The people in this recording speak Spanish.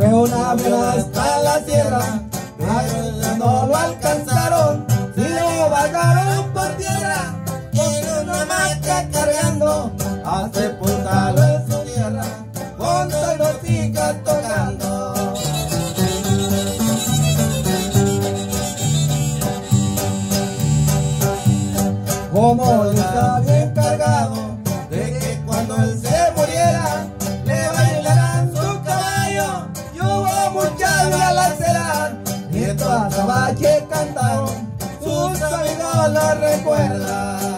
Fue una viuda hasta la tierra, a no lo alcanzaron, si lo bajaron por tierra, con una maca cargando, a sepultarlo en su tierra, con sonoticas tocando. Como el pasa, valle cantado, sus amigos la recuerdan.